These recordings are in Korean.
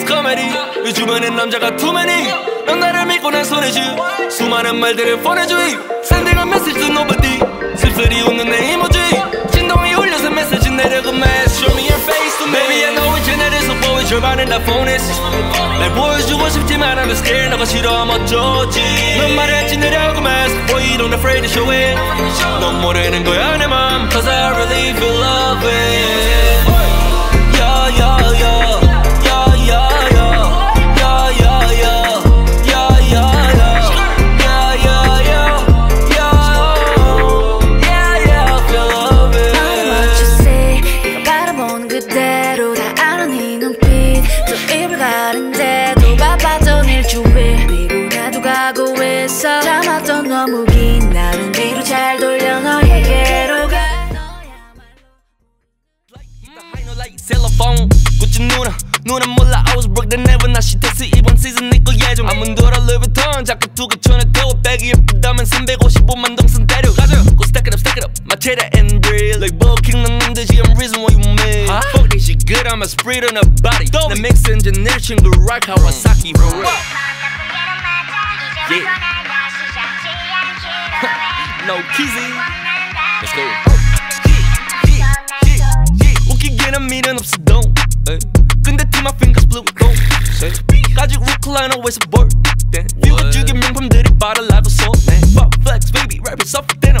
is comedy 왜 주변엔 남자가 many 넌 나를 믿고 난 손해지 수많은 말들을 보내주이 생생한 메시지 nobody 씁쓸히 웃는 내 이모지 진동이 울려서 메시지 내려고 mess Show me your face to me Baby I know 이제 내려서 보여줄 말은 다 phonist 날 보여주고 싶지만 I'm scared 너가 싫어하면 어쩌지 넌 말했지 내려고 mess Boy you don't afraid to show it 넌 모르는 거야 내맘 Cause I really feel love it 입을 가린데도 바빴던 일주일 피곤해도 각오했어 참았던 너무 긴 날은 뒤로 잘 돌려 너에게로 가 셀러폰 누나 누나 몰라 I was broke then never 나 시텍스 이번 시즌 내거 예정 아문 돌아 루비통 자꾸 두개 천에 태워 백이 예쁘다면 355만 동선 데려가자 Go stack it up stack it up 마체라 and real Like bulking 난 남자지 I'm reason why you mad Fuck this shit good I'm a sprayed on her body 내 믹스 엔지니어 친구 right Kawasaki Yeah No kizzy Let's go Yeah, yeah, yeah. 웃기게는 미련 없어 don't 에이. 근데 till my fingers blue don't say 가지고 recliner with a board 이거 죽인 명품들이 바랄라고 쏘네 Fuck flex baby rap is soft then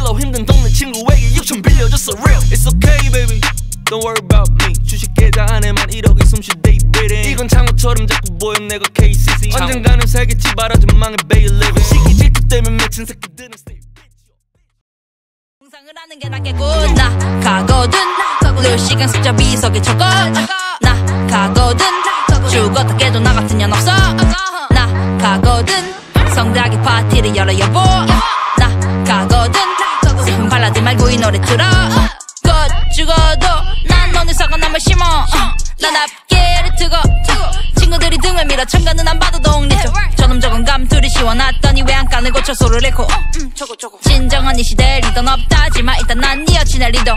킬러 힘든 동네 친구에게 6천 빌려줬어. Real. It's okay baby. Don't worry about me. 주식 계좌 안에만 1억이 숨쉬 day breathing 이건 창호처럼 자꾸 보여 내가 KCC 언젠가는 세계치 바라지 망해 bay living 시기 질투 때문에 미친 새끼들은 stay 상상을 하는 게 낫겠군 나 가거든. 늘 시간 숫자 비석에 적어 감투를 씌워놨더니 왜 안 까는 고쳐 소를 잃고. 진정한 이 시대의 리더는 없다지만 일단 난네 여친의 리더. 어,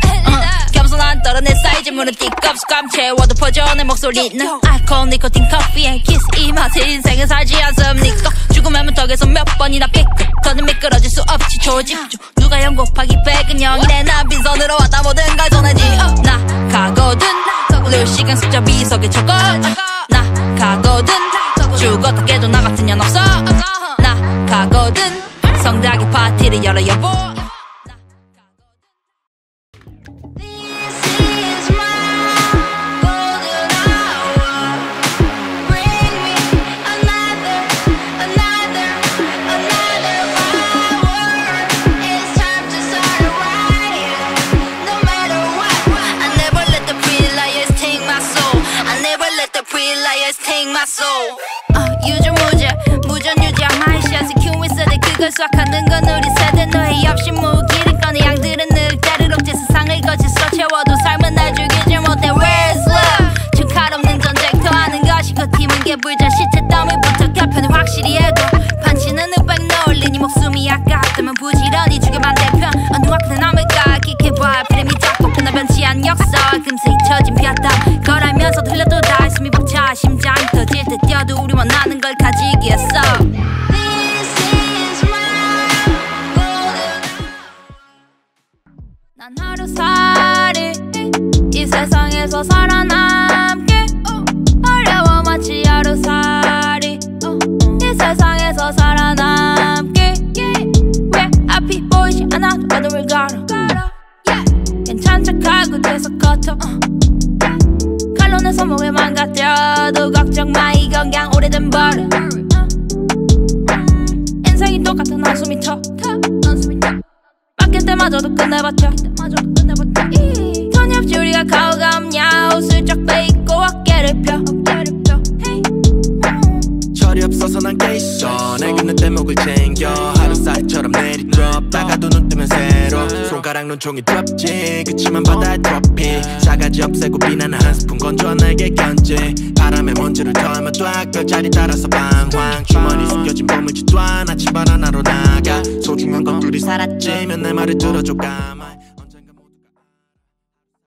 겸손한 떨어내 사이즈 무릎 띠껍 감 채워도 퍼져 내 목소리는 알코올 니코틴 커피에 키스 이 맛에 인생을 살지 않습니까? 죽음의 문턱에서 몇 번이나 피크 더는 미끄러질 수 없지. 조집중 누가 영 곱하기 100은 0이래 난 빈손으로 왔다 모든 걸 전하지. 어, 나 가거든. 늘 시간 숫자 비석에 적어. 나 가거든. 죽었다 깨도 my soul. 어, 유전무죄, 무전유죄, 마이샷이 큐 있어도 그걸 수확하는 건 우리 세대. 너희 없이 무기를 꺼내 양들은 늑대를 억제 세상을 거칠어 채워도 삶은 날 죽이질 못해 Where's love? 축할 없는 전쟁터 하는 것이 그 팀은 개불자. 시체 더미부터 결편을 확실히 해도 판치는 흑백 넣을리니 목숨이 아깝다면 부지런히 죽여만 대편. 어느 와크는 남을까 기켜봐 피렘이 작고 그나 변치한 역사. 금세 잊혀진 피었다 우리 원하는 걸 my golden 난 하루살이 이 세상에서 살아남기 어려워 마치 하루살이. 이 세상에서 살아남기 왜 앞이 보이지 않아도 어둠을 걸어. 괜찮 척 하고 계속 걷어 내 손목을 망가뜨려도 걱정 마 이건 그냥 오래된 버릇. 인생이 똑같은 한숨이 터. 바뀔 때마저도 끝내봤자 없지 우리가 가오가 없냐. 옷을 뜨면 새로. 손가락 눈총이 덥지. 그치만 바다의 트로피 싸가지 없애고 비난을 한 스푼 건져 내게 견제. 바람에 먼지를 털면 쫙 별자리 따라서 방황. 주머니 숨겨진 보물지 또한 아침 바람 하러 나가. 소중한 것들이 사라지면 내 말을 들어줘 가만